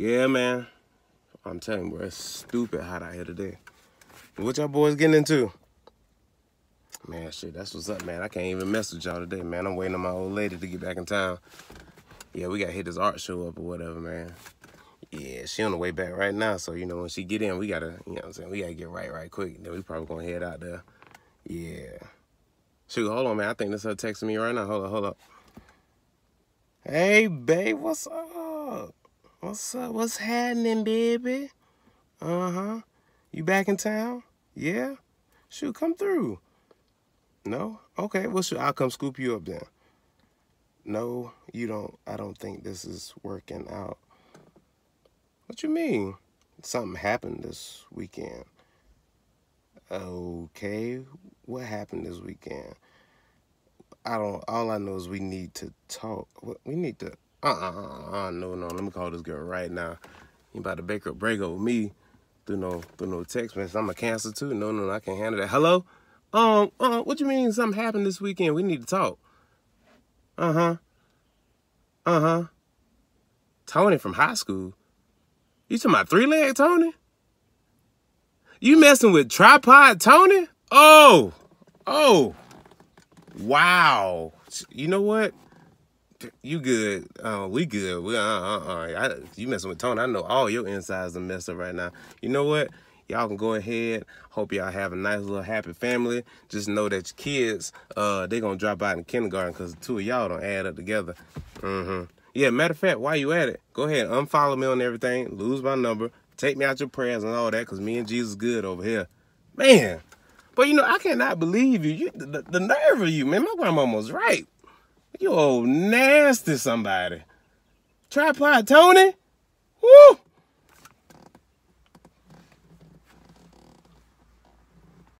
Yeah, man. I'm telling you, bro, it's stupid hot out here today. What y'all boys getting into? Man, shit, that's what's up, man. I can't even message y'all today, man. I'm waiting on my old lady to get back in town. Yeah, we gotta hit this art show up or whatever, man. Yeah, she on the way back right now, so you know when she get in, we gotta, you know what I'm saying, we gotta get right right quick. Then we probably gonna head out there. Yeah. Shoot, hold on, man. I think this her texting me right now. Hold up, hold up. Hey, babe, what's up? What's up? What's happening, baby? Uh-huh. You back in town? Yeah? Shoot, come through. No? Okay, well, shoot, I'll come scoop you up then. No, you don't. I don't think this is working out. What you mean? Something happened this weekend. Okay, what happened this weekend? I don't. All I know is we need to talk. We need to. Uh uh uh uh. No no. Let me call this girl right now. You about to break up break up with me through no through no text message. I'm a cancer too. No no. no I can't handle that. Hello. Um. Uh. What you mean? Something happened this weekend? We need to talk. Uh huh. Uh huh. Tony from high school. You talking about three leg Tony? You messing with tripod Tony? Oh, oh, wow. You know what? You good? Uh, we good. We uh uh uh. you messing with Tony? I know all your insides are messed up right now. You know what? Y'all can go ahead. Hope y'all have a nice little happy family. Just know that your kids, uh, they gonna drop out in kindergarten because the two of y'all don't add up together. Mm-hmm. Yeah, matter of fact, while you at it, go ahead unfollow me on everything, lose my number, take me out your prayers and all that, because me and Jesus good over here. Man, but you know, I cannot believe you. you the, the nerve of you, man. My grandma was right. You old nasty somebody. Tripod Tony? Woo!